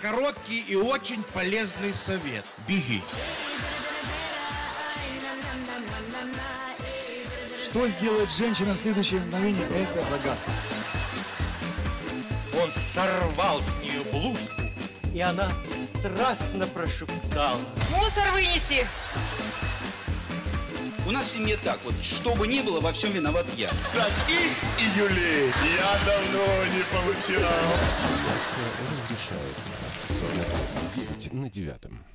короткий и очень полезный совет. Беги. Что сделает женщина в следующее мгновение, это загадка. Он сорвал с нее блузку, и она страстно прошептала. Мусор вынеси! У нас в семье так вот, что бы ни было, во всем виноват я. Таких июлей я давно не получал. Разрешается. Ссора в 9 на девятом.